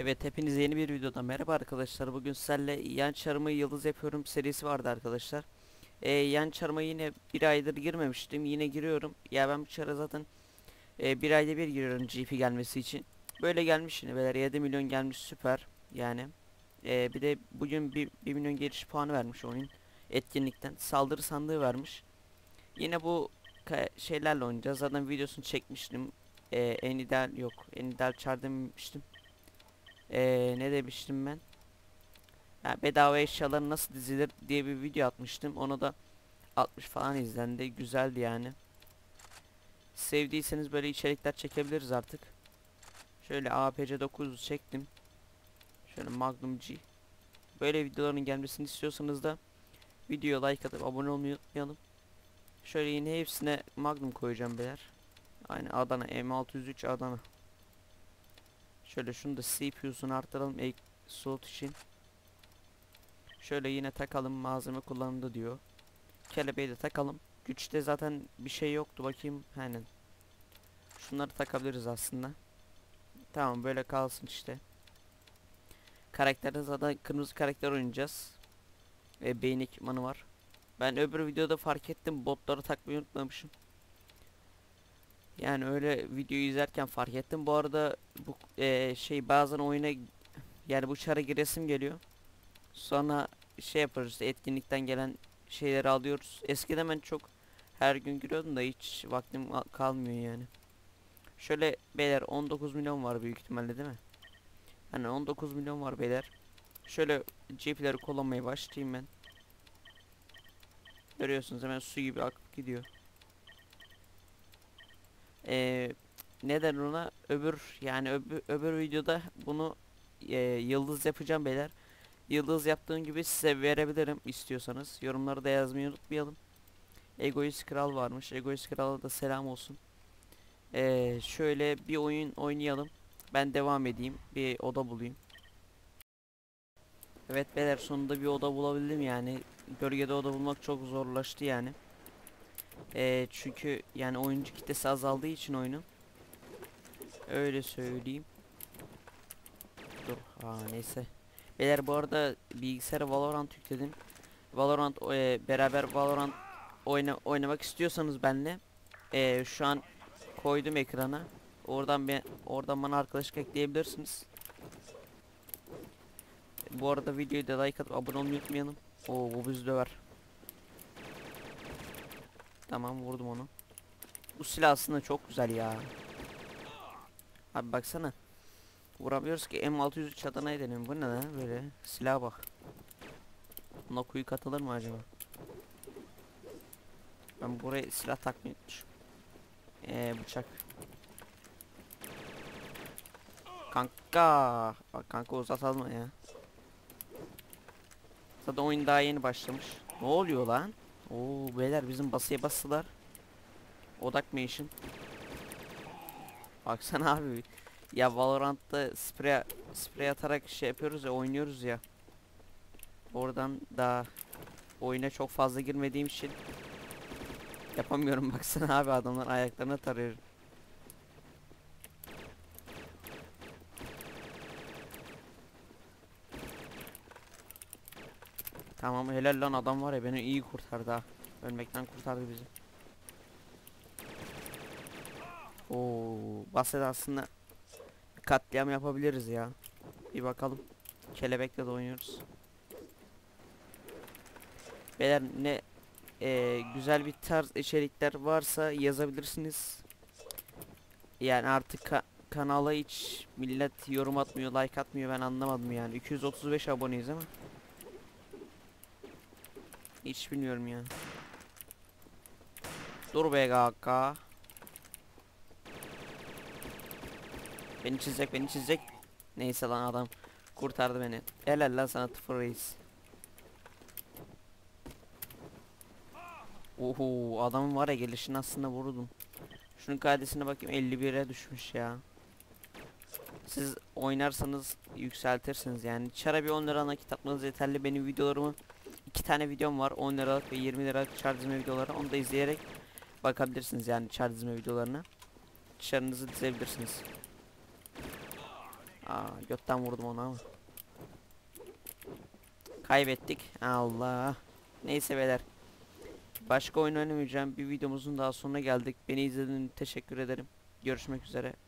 Evet hepinize yeni bir videoda merhaba arkadaşlar. Bugün sizlerle yan çarmıh yıldız yapıyorum serisi vardı arkadaşlar. Ee, yan çarmıha yine bir aydır girmemiştim. Yine giriyorum. Ya ben bu çara zaten e, bir ayda bir giriyorum GP gelmesi için. Böyle gelmiş yine beyler 7 milyon gelmiş süper. Yani Ee, bir de bugün bir, 1 milyon giriş puanı vermiş oyun etkinlikten. Saldırı sandığı vermiş. Yine bu şeylerle oynayacağız. Zaten videosunu çekmiştim. Ee, en ideal yok. En ideal çar demiştim. Ee, ne demiştim ben? Ya bedava eşyalar nasıl dizilir diye bir video atmıştım. Onu da 60 falan izlendi. Güzeldi yani. Sevdiyseniz böyle içerikler çekebiliriz artık. Şöyle APC 9 çektim. Şöyle Magnum G. Böyle videoların gelmesini istiyorsanız da videoya like atıp abone olmayı unutmayalım. Şöyle yine hepsine Magnum koyacağım beyler. Aynı Adana M603 Adana. Şöyle şunu da CPU'sunu arttıralım ek slot için. Şöyle yine takalım malzeme kullanıldı diyor. Kelebeği de takalım. Güçte zaten bir şey yoktu bakayım. Aynen. Şunları takabiliriz aslında. Tamam böyle kalsın işte. Karakterde zaten kırmızı karakter oynayacağız. Ve beyin ekipmanı var. Ben öbür videoda fark ettim botları takmayı unutmamışım. Yani öyle videoyu izlerken fark ettim. Bu arada bu eee, şey bazen oyuna yani bu çara giresim geliyor. Sonra şey yaparız etkinlikten gelen şeyleri alıyoruz. Eskiden ben çok her gün giriyordum da hiç vaktim al- kalmıyor yani. Şöyle beyler 19 milyon var büyük ihtimalle değil mi? Hani 19 milyon var beyler. Şöyle cepleri kullanmaya başlayayım ben. Görüyorsunuz hemen su gibi akıp gidiyor. Eee neden ona öbür yani öbür, öbür videoda bunu eee, yıldız yapacağım beyler. Yıldız yaptığım gibi size verebilirim istiyorsanız. Yorumları da yazmayı unutmayalım. Egoist Kral varmış. Egoist Kral'a da selam olsun. Eee, şöyle bir oyun oynayalım. Ben devam edeyim. Bir oda bulayım. Evet beyler sonunda bir oda bulabildim yani. Gölgede oda bulmak çok zorlaştı yani. Eee, çünkü yani oyuncu kitlesi azaldığı için oyunun. Öyle söyleyeyim. Dur. Aa neyse. Beyler bu arada bilgisayara Valorant yükledim. Valorant e, beraber Valorant oyna oynamak istiyorsanız benle e, şu an koydum ekrana. Oradan ben oradan bana arkadaşlık ekleyebilirsiniz. Bu arada videoyu da like atıp abone olmayı unutmayalım. Oo bu bizi döver. Tamam vurdum onu. Bu silah aslında çok güzel ya. Abi baksana. Vuramıyoruz ki M603 Adana'yı deniyorum. Bu ne lan böyle? Silaha bak. Buna kuyu katılır mı acaba? Ben buraya silah unutmuşum. Ee, bıçak. Kanka. Bak kanka uzatalım ya. Zaten oyun daha yeni başlamış. Ne oluyor lan? Oo beyler bizim basıya bastılar. Odak mission. Baksana abi. Ya Valorant'ta sprey sprey atarak şey yapıyoruz ya oynuyoruz ya. Oradan daha oyuna çok fazla girmediğim için yapamıyorum baksana abi adamlar ayaklarına tarıyorum. Tamam helal lan adam var ya beni iyi kurtardı ha. Ölmekten kurtardı bizi. Oo, basit aslında katliam yapabiliriz ya. Bir bakalım. Kelebekle de oynuyoruz. Beyler ne eee, güzel bir tarz içerikler varsa yazabilirsiniz. Yani artık ka- kanala hiç millet yorum atmıyor, like atmıyor ben anlamadım yani. 235 aboneyiz ama. Hiç bilmiyorum ya. Dur be kaka. Beni çizecek, beni çizecek. Neyse lan adam kurtardı beni. Helal lan sana tıfır reis. Oho adamın var ya gelişini aslında vurdum. Şunun kadesine bakayım 51'e düşmüş ya. Siz oynarsanız yükseltirsiniz yani. Çara bir 10 lira nakit atmanız yeterli. Benim videolarımı iki tane videom var 10 liralık ve 20 liralık çar dizme videoları. Onu da izleyerek bakabilirsiniz yani çar dizme videolarına. Çarınızı dizebilirsiniz. Aa götten vurdum onu ama. Kaybettik. Allah. Neyse beyler. Başka oyun oynamayacağım. Bir videomuzun daha sonuna geldik. Beni izlediğiniz için teşekkür ederim. Görüşmek üzere.